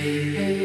hey, hey.